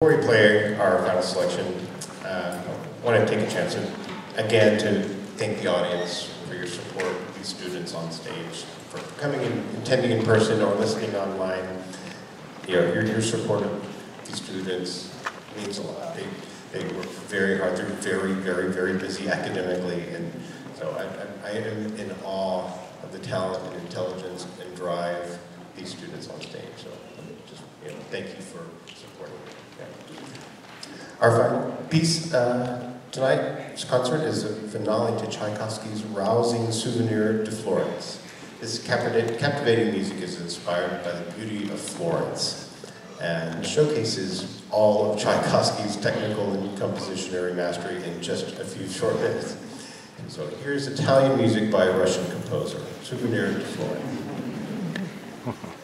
Before we play our final selection, uh, I want to take a chance to, again to thank the audience for your support these students on stage, for coming and attending in person or listening online. You know, your, your support of these students means a lot. They, they work very hard. They're very, very, very busy academically, and so I, I, I am in awe of the talent and intelligence and drive these students on stage. So just you know, thank you for supporting. Our final piece uh, tonight's concert is a finale to Tchaikovsky's rousing Souvenir de Florence. This captivating music is inspired by the beauty of Florence and showcases all of Tchaikovsky's technical and compositionary mastery in just a few short minutes. So here's Italian music by a Russian composer, Souvenir de Florence.